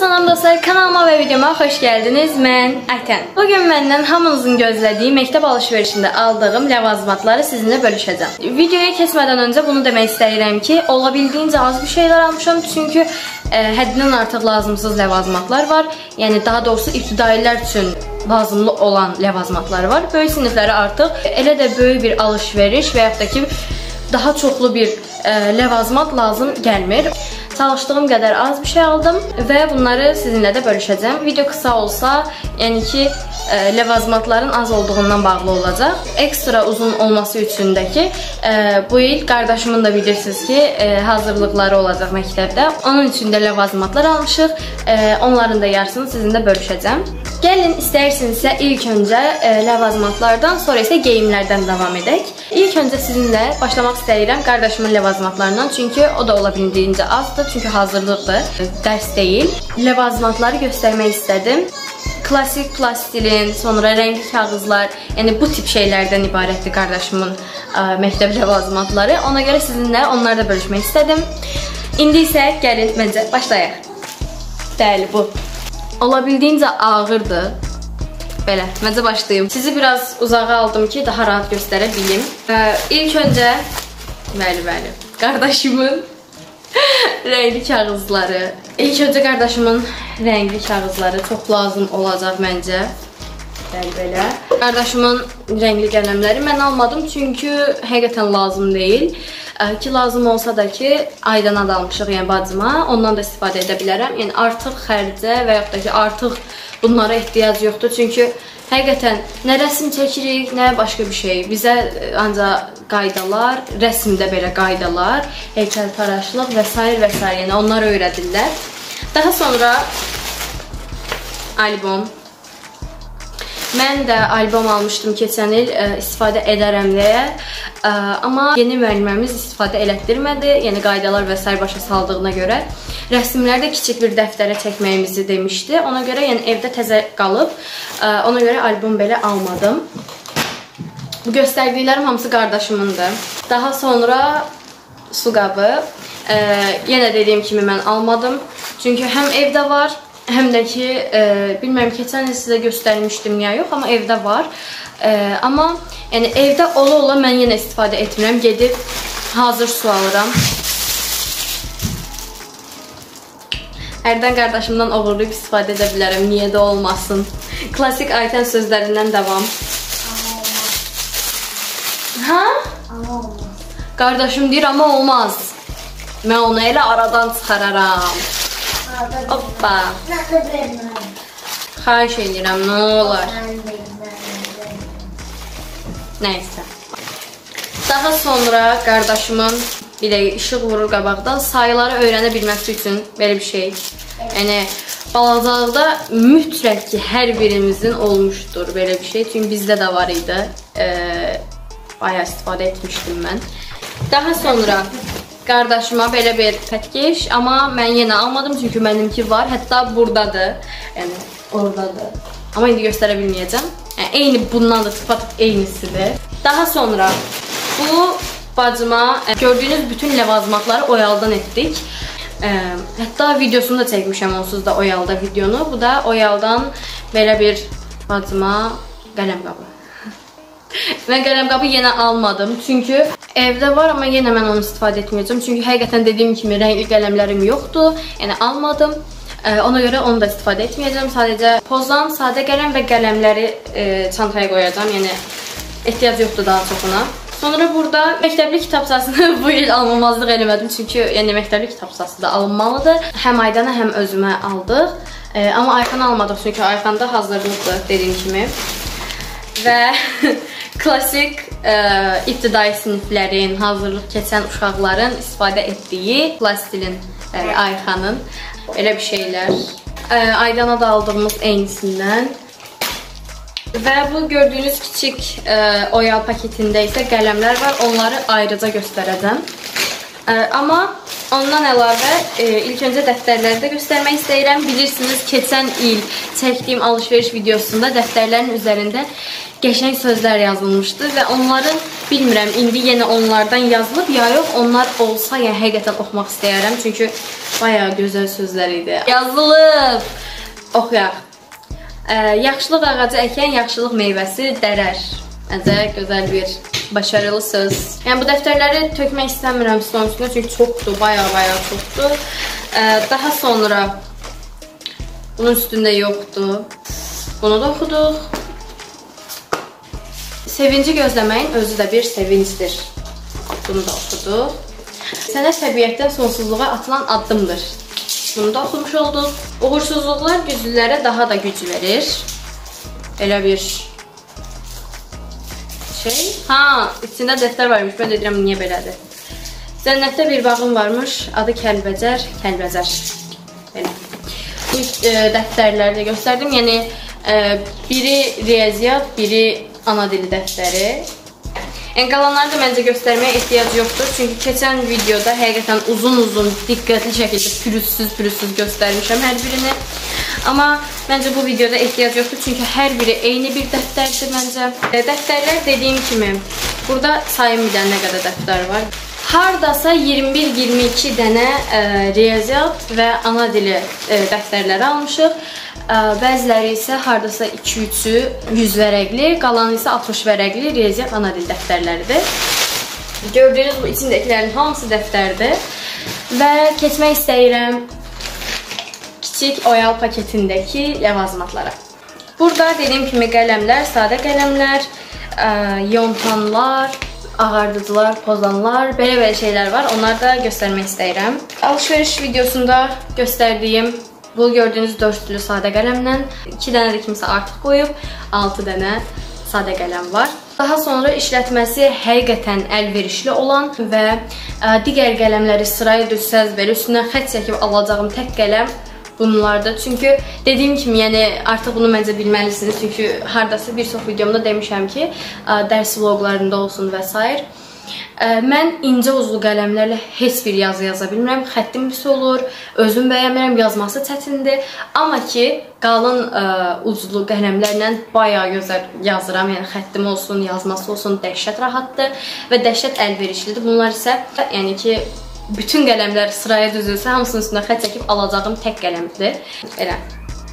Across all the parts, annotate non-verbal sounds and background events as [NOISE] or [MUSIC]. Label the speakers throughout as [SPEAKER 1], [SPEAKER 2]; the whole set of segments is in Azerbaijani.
[SPEAKER 1] salam dostlar, kanalıma və videoma xoş gəldiniz. Mən Ətən. Bu gün məndən hamınızın gözlədiyi məktəb alış-verişində aldığım ləvazimatları sizinlə bölüşəcəm. Videoya keçmədən öncə bunu demək istəyirəm ki, olabildiyincə az bir şeylər almışam, çünki ə, həddindən artıq lazımsız ləvazimatlar var. Yəni daha doğrusu ibtidailər üçün lazımlı olan ləvazimatlar var. Böyük siniflərə artıq elə də böyük bir alış-veriş və yaxud da ki daha çoxlu bir ə, ləvazimat lazım gəlmir. Çalışdığım qədər az bir şey aldım və bunları sizinlə də bölüşəcəm. Video qısa olsa, yəni ki, ə, ləvazimatların az olduğundan bağlı olacaq. Ekstra uzun olması üçün də ki, ə, bu il qardaşımın da bilirsiniz ki, ə, hazırlıqları olacaq məktəbdə. Onun üçün də ləvazimatlar almışıq. Ə, onların da yarısını sizinlə bölüşəcəm. Gəlin istəyirsinizsə ilk öncə ə, ləvazimatlardan, sonra isə geyimlərdən davam edək. İlk öncə sizinlə başlamaq istəyirəm qardaşımın ləvazimatlarından, çünki o da ola bildiyincə azdır, çünki hazırlıqdır, dərs deyil. Ləvazimatları göstərmək istədim. Klassik plastilin, sonra rəngli kağızlar, yəni bu tip şeylərdən ibarətdir qardaşımın ə, məktəb [LAUGHS] ləvazimatları. Ona görə sizinlə onları da bölüşmək istədim. İndi isə gəlin məncə başlayaq. Bəli, bu olabildiyincə ağırdır. Belə, məncə başlayım. Sizi biraz uzağa aldım ki, daha rahat göstərə bilim. Ə, ilk öncə bəli, bəli, qardaşımın [LAUGHS] rəngli kağızları. İlk öncə qardaşımın rəngli kağızları çox lazım olacaq məncə. Bəli, belə. Qardaşımın rəngli qələmləri mən almadım, çünki həqiqətən lazım deyil. Ki lazım olsa da ki, aydan ad almışıq, yəni bacıma, ondan da istifadə edə bilərəm. Yəni artıq xərcə və yaxud da ki, artıq bunlara ehtiyac yoxdur. Çünki həqiqətən nə rəsm çəkirik, nə başqa bir şey. Bizə ancaq qaydalar, rəsmdə belə qaydalar, heykəltaraşlıq və s. və s. yəni onlar öyrədirlər. Daha sonra albom Mən də albom almışdım keçən il, ə, istifadə edərəm deyə. Ə, amma yeni müəlliməmiz istifadə elətdirmədi. Yəni qaydalar və s. başa saldığına görə rəsmləri də kiçik bir dəftərə çəkməyimizi demişdi. Ona görə yəni evdə təzə qalıb, ə, ona görə albom belə almadım. Bu göstərdiklərim hamısı qardaşımındır. Daha sonra su qabı. Ə, yenə dediyim kimi mən almadım. Çünki həm evdə var, həm də ki, e, bilmirəm keçən il sizə göstərmişdim ya yox, amma evdə var. E, amma yəni evdə ola-ola mən yenə istifadə etmirəm. Gedib hazır su alıram. Hərdən qardaşımdan oğurlayıb istifadə edə bilərəm. Niyə də olmasın. Klassik Aytən sözlərindən davam.
[SPEAKER 2] Olmaz.
[SPEAKER 1] Qardaşım deyir, amma olmaz. Mən onu elə aradan çıxararam. Hoppa. Xahiş edirəm, nə olar. Nəysə. Daha sonra qardaşımın bir də işıq vurur qabaqdan sayıları öyrənə bilməsi üçün belə bir şey. Yəni balacalıqda mütləq ki, hər birimizin olmuşdur belə bir şey. Çünki bizdə də var idi. Eee bayağı istifadə etmişdim mən. Daha sonra qardaşıma belə bir pətkeş, amma mən yenə almadım çünki mənimki var. Hətta burdadır. Yəni ordadır. Amma indi göstərə bilməyəcəm. Yəni eyni bundan da tıpatıp eynisidir. Daha sonra bu bacıma e, gördüyünüz bütün ləvazimatları oyaldan etdik. Ə, hətta videosunu da çəkmişəm onsuz da oyalda videonu. Bu da oyaldan belə bir bacıma qələm qabı. [LAUGHS] Mən qələm qabı yenə almadım. Çünki evdə var, amma yenə mən onu istifadə etməyəcəm. Çünki həqiqətən dediyim kimi rəngli qələmlərim yoxdur. Yəni almadım. Ə, ona görə onu da istifadə etməyəcəm. Sadəcə pozan, sadə qələm və qələmləri ə, çantaya qoyacağam. Yəni ehtiyac yoxdur daha çoxuna. Sonra burada məktəbli kitabçasını [LAUGHS] bu il almamazlıq eləmədim. Çünki yəni məktəbli kitabçası da alınmalıdır. Həm Aydana, həm özümə aldıq. Ə, amma Ayxan almadıq çünki Ayxanda hazırlıqdır dediyim kimi. Və [LAUGHS] klassik ə, ibtidai siniflərin, hazırlıq keçən uşaqların istifadə etdiyi plastilin ə, Ayxanın elə bir şeylər. Ə, Aydana da aldığımız eynisindən. Və bu gördüyünüz kiçik ə, oyal paketində isə qələmlər var. Onları ayrıca göstərəcəm. Ə, amma Ondan əlavə e, ilk öncə dəftərləri də göstərmək istəyirəm. Bilirsiniz, keçən il çəkdiyim alış-veriş videosunda dəftərlərin üzərində qəşəng sözlər yazılmışdı və onların bilmirəm indi yenə onlardan yazılıb ya yox, onlar olsa yəni həqiqətən oxumaq istəyirəm. Çünki bayağı gözəl sözlər idi. Yazılıb. Oxuyaq. Yaxşılıq ağacı əkən yaxşılıq meyvəsi dərər. Məncə gözəl bir başarılı söz. Yəni bu dəftərləri tökmək istəmirəm stolun üstünə çünki çoxdur, baya-baya çoxdur. Daha sonra bunun üstündə yoxdur. Bunu da oxuduq. Sevinci gözləməyin özü də bir sevincdir. Bunu da oxuduq. Sənət təbiətdən sonsuzluğa atılan addımdır. Bunu da oxumuş olduq. Uğursuzluqlar güclülərə daha da güc verir. Elə bir şey. Ha, içində dəftər varmış. Mən də deyirəm niyə belədir. Cənnətdə bir bağım varmış. Adı Kəlbəcər, Kəlbəcər. Belə. Bu e, dəftərləri də göstərdim. Yəni e, biri riyaziyyat, biri ana dili dəftəri. Yəni qalanları da məncə göstərməyə ehtiyac yoxdur. Çünki keçən videoda həqiqətən uzun-uzun, diqqətli şəkildə pürüzsüz-pürüzsüz göstərmişəm hər birini. Amma məncə bu videoda ehtiyac yoxdur. Çünki hər biri eyni bir dəftərdir məncə. Dəftərlər dediyim kimi, burada sayım bir dənə nə qədər dəftər var. Hardasa 21-22 dənə e, riyaziyyat və ana dili e, dəftərləri almışıq. Ə, bəziləri isə hardasa 2-3-ü 100 vərəqli, qalanı isə 60 vərəqli riyaziyyat ana dil dəftərləridir. Gördüyünüz bu içindəkilərin hamısı dəftərdir. Və keçmək istəyirəm kiçik oyal paketindəki ləvazimatlara. Burada dediyim kimi qələmlər, sadə qələmlər, ə, yontanlar, ağardıcılar, pozanlar, belə-belə şeylər var. Onları da göstərmək istəyirəm. Alışveriş videosunda göstərdiyim bu gördüyünüz dörtlü sadə qələmlə 2 dənə də kimsə artıq qoyub, 6 dənə sadə qələm var. Daha sonra işlətməsi həqiqətən əlverişli olan və ə, digər qələmləri sıraya düzsəz belə üstündən xətt çəkib alacağım tək qələm bunlardır. Çünki dediyim kimi, yəni artıq bunu məncə bilməlisiniz. Çünki hardasa bir çox videomda demişəm ki, dərs vloqlarında olsun və s. Mən incə uzlu qələmlərlə heç bir yazı yaza bilmirəm. Xəttim pis olur, özüm bəyənmirəm, yazması çətindir. Amma ki, qalın ə, uzlu qələmlərlə bayağı gözəl yazıram. Yəni xəttim olsun, yazması olsun, dəhşət rahatdır və dəhşət əlverişlidir. Bunlar isə yəni ki, bütün qələmlər sıraya düzülsə, hamısının üstünə xətt çəkib alacağım tək qələmdir. Elə.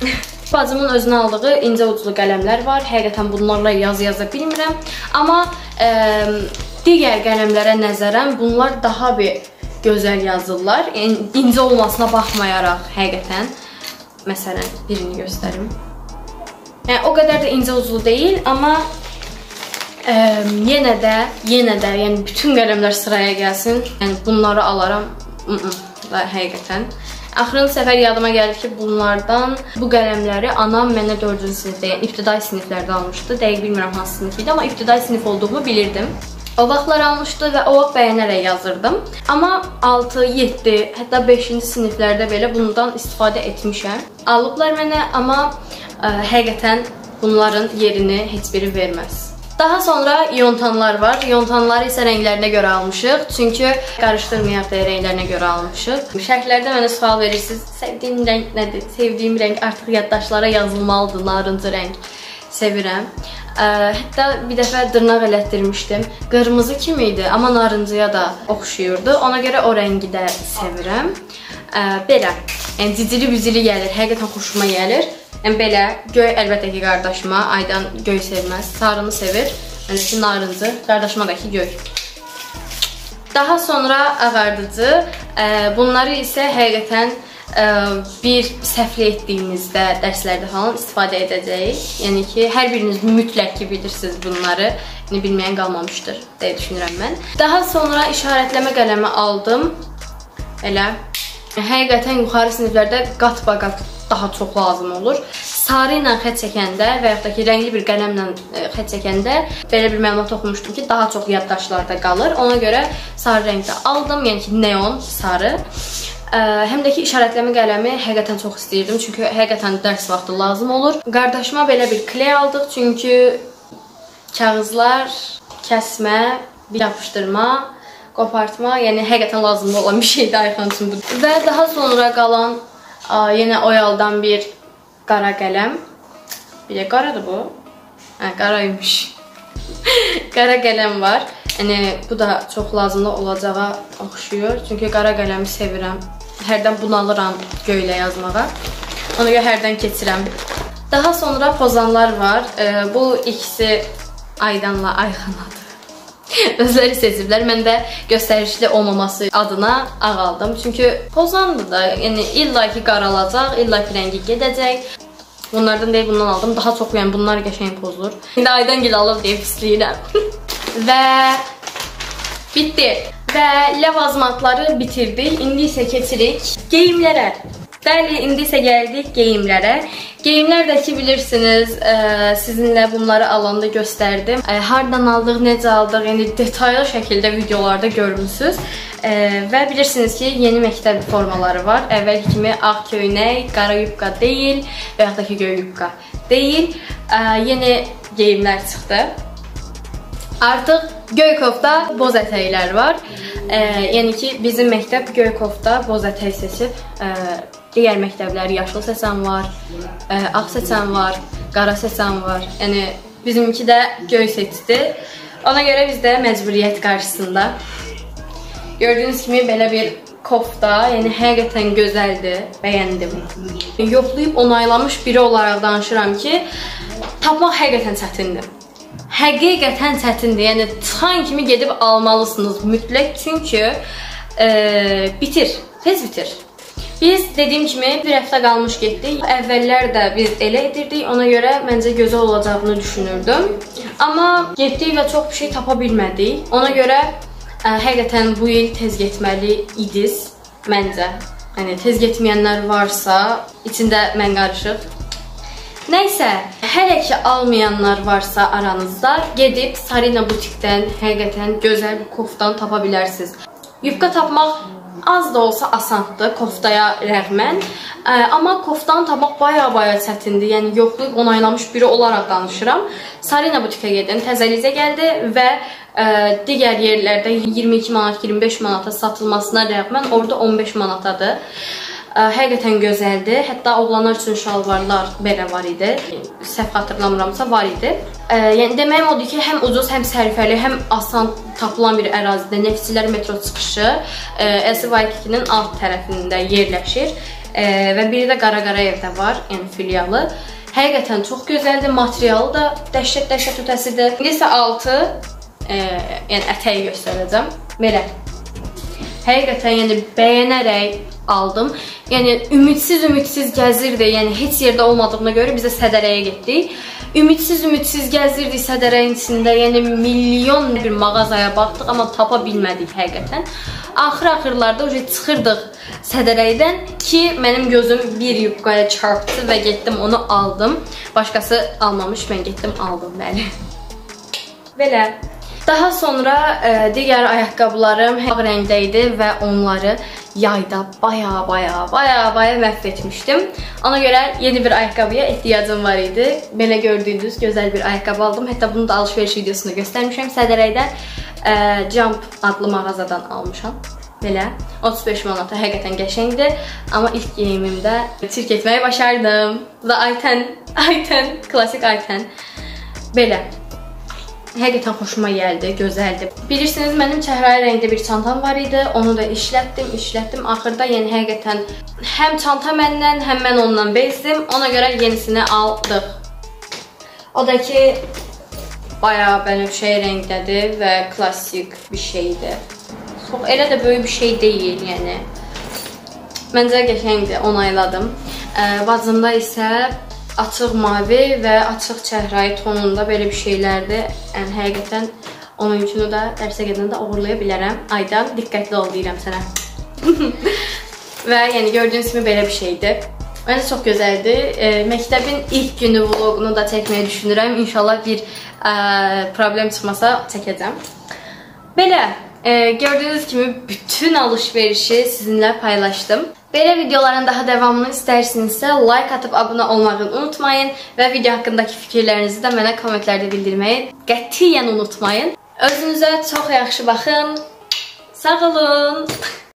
[SPEAKER 1] [LAUGHS] Bacımın özünə aldığı incə uclu qələmlər var. Həqiqətən bunlarla yazı yaza bilmirəm. Amma ə, digər qələmlərə nəzərən bunlar daha bir gözəl yazırlar. Yəni, incə olmasına baxmayaraq həqiqətən. Məsələn, birini göstərim. Yəni, o qədər də incə uzun deyil, amma ə, yenə də, yenə də, yəni bütün qələmlər sıraya gəlsin. Yəni, bunları alaram. Hı -hı, həqiqətən. Axırıncı səfər yadıma gəlir ki, bunlardan bu qələmləri anam mənə 4-cü sinifdə, yəni ibtidai siniflərdə almışdı. Dəqiq bilmirəm hansı sinif idi, amma ibtidai sinif olduğumu bilirdim. O vaxtlar almışdı və o vaxt bəyənərək yazırdım. Amma 6, 7, hətta 5-ci siniflərdə belə bundan istifadə etmişəm. Alıblar mənə, amma ə, həqiqətən bunların yerini heç biri verməz. Daha sonra yontanlar var. Yontanları isə rənglərinə görə almışıq. Çünki qarışdırmayaq deyə rənglərinə görə almışıq. Şərhlərdə mənə sual verirsiniz. Sevdiyim rəng nədir? Sevdiyim rəng artıq yaddaşlara yazılmalıdır. Narıncı rəng sevirəm. Ə, hətta bir dəfə dırnaq elətdirmişdim. Qırmızı kimi idi, amma narıncıya da oxşuyurdu. Ona görə o rəngi də sevirəm. Ə, belə. Yəni cicili-büzili gəlir, həqiqətən xoşuma gəlir. Yəni belə göy əlbəttə ki, qardaşıma Aydan göy sevməz, sarını sevir. Yəni ki, narıncı, qardaşıma da ki, göy. Daha sonra ağardıcı. Ə, bunları isə həqiqətən bir səhvli etdiyimizdə dərslərdə falan istifadə edəcəyik. Yəni ki, hər biriniz mütləq ki bilirsiniz bunları. Yəni bilməyən qalmamışdır deyə düşünürəm mən. Daha sonra işarətləmə qələmi aldım. Elə həqiqətən yuxarı siniflərdə qat-baqat daha çox lazım olur. Sarı ilə xətt çəkəndə və yaxud da ki, rəngli bir qələmlə xətt çəkəndə belə bir məlumat oxumuşdum ki, daha çox yaddaşlarda qalır. Ona görə sarı rəngdə aldım, yəni ki, neon sarı. Ə, həm də ki, işarətləmə qələmi həqiqətən çox istəyirdim. Çünki həqiqətən dərs vaxtı lazım olur. Qardaşıma belə bir kley aldıq. Çünki kağızlar kəsmə, yapışdırma, qopartma, yəni həqiqətən lazımlı olan bir şeydir Ayxan üçün bu. Və daha sonra qalan ə, yenə oyaldan bir qara qələm. Bir də qaradır bu. Hə, qaraymış. [LAUGHS] qara qələm var. Yəni bu da çox lazımlı olacağa oxşuyur. Çünki qara qələmi sevirəm. Hərdən bunalıram göylə yazmağa. Ona görə hərdən keçirəm. Daha sonra pozanlar var. Ee, bu ikisi Aydanla Ayxanadır. [LAUGHS] Özləri seçiblər. Mən də göstərişli olmaması adına ağ aldım. Çünki pozandır da, yəni illa ki qaralacaq, illa ki rəngi gedəcək. Bunlardan deyil, bundan aldım. Daha çox yəni bunlar qəşəng pozur. İndi Aydan gil alıb deyə pisləyirəm. [LAUGHS] Və bitdi. Və ləvazımatları bitirdik. İndi isə keçirik geyimlərə. Bəli, indi isə gəldik geyimlərə. Geyimlər də ki, bilirsiniz, ə, sizinlə bunları alanda göstərdim. Ə, hardan aldıq, necə aldıq, yəni detallı şəkildə videolarda görmüsünüz. Ə, və bilirsiniz ki, yeni məktəb formaları var. Əvvəlki kimi ağ köynək, qara yubka deyil və yaxud da ki, göy yubka deyil. Ə, yeni geyimlər çıxdı. Artıq göy kofta, boz ətəklər var. Ə, yəni ki, bizim məktəb göy kofta, boz ətək seçib ə, digər məktəblər yaşıl seçən var, ə, ağ seçən var, qara seçən var. Yəni bizimki də göy seçdi. Ona görə biz də məcburiyyət qarşısında gördüyünüz kimi belə bir kofta, yəni həqiqətən gözəldir, bəyəndim. Yoxlayıb onaylamış biri olaraq danışıram ki, tapmaq həqiqətən çətindir. Həqiqətən çətindir. Yəni çıxan kimi gedib almalısınız mütləq çünki e, bitir, tez bitir. Biz dediyim kimi bir həftə qalmış getdik. Əvvəllər də biz elə edirdik. Ona görə məncə gözəl olacağını düşünürdüm. Amma getdik və çox bir şey tapa bilmədik. Ona görə ə, həqiqətən bu il tez getməli idiniz məncə. Yəni tez getməyənlər varsa, içində mən qarışıq. Nəysə, hələ ki almayanlar varsa aranızda, gedib Sarina butikdən həqiqətən gözəl bir koftan tapa bilərsiniz. Yufka tapmaq az da olsa asandır koftaya rəğmən. Ə, amma koftanı tapmaq baya-baya çətindir. Yəni yoxlayıb onaylamış biri olaraq danışıram. Sarina butikə gedim, təzəlizə gəldi və ə, digər yerlərdə 22 manat, 25 manata satılmasına rəğmən orada 15 manatadır. Həqiqətən gözəldir. Hətta oğlanlar üçün şalvarlar belə var idi. Səhv xatırlamıramsa var idi. Ə, yəni deməyim odur ki, həm ucuz, həm sərfəli, həm asan tapılan bir ərazidə Neftçilər metro çıxışı LC2-nin alt tərəfində yerləşir və biri də Qaraqarayevdə var, yəni filialı. Həqiqətən çox gözəldir, materialı da dəhşət-dəhşət ötəsidir. İndi isə altı, e, yəni ətəyi göstərəcəm. Belə. Həqiqətən yəni bəyənərək aldım. Yəni ümidsiz-ümidsiz gəzirdi. Yəni heç yerdə olmadığına görə biz də Sədərəyə getdik. Ümidsiz-ümidsiz gəzirdik Sədərəyin içində, yəni milyon bir mağazaya baxdıq, amma tapa bilmədik həqiqətən. Axır-axırlarda uca çıxırdıq Sədərəydən ki, mənim gözüm bir yubqaya çarpdı və getdim onu aldım. Başqası almamış, mən getdim aldım, bəli. Belə. Daha sonra ə, e, digər ayaqqabılarım ağ rəngdə idi və onları yayda baya baya baya baya məhv etmişdim. Ona görə yeni bir ayaqqabıya ehtiyacım var idi. Belə gördüyünüz gözəl bir ayaqqabı aldım. Hətta bunu da alış-veriş videosunda göstərmişəm. Sədərəydə ə, e, Jump adlı mağazadan almışam. Belə 35 manata həqiqətən qəşəngdir. Amma ilk geyimimdə çirk etməyi başardım. Bu da Ayten, [LAUGHS] Ayten, klassik Ayten. Belə. Həqiqətən xoşuma gəldi, gözəldir. Bilirsiniz, mənim çəhrayı rəngdə bir çantam var idi. Onu da işlətdim, işlətdim. Axırda yəni həqiqətən həm çanta məndən, həm mən ondan bezdim. Ona görə yenisini aldıq. O da ki, bayağı bənövşəyi rəngdədir və klassik bir şeydir. Çox elə də böyük bir şey deyil, yəni. Məncə qəşəngdir, onayladım. Bacımda isə açıq mavi və açıq çəhrayı tonunda belə bir şeylərdir. Yəni həqiqətən onun üçün də dərsə gedəndə uğurlaya bilərəm. Aydan diqqətli ol deyirəm sənə. [LAUGHS] və yəni gördüyünüz kimi belə bir şeydir. Məncə çox gözəldir. E, məktəbin ilk günü vloqunu da çəkməyi düşünürəm. İnşallah bir e, problem çıxmasa çəkəcəm. Belə, e, gördüyünüz kimi bütün alış-verişi sizinlə paylaşdım. Belə videoların daha davamını istərsinizsə, like atıb abunə olmağı unutmayın və video haqqındakı fikirlərinizi də mənə kommentlərdə bildirməyi qətiyyən unutmayın. Özünüzə çox yaxşı baxın. Sağ olun. [LAUGHS]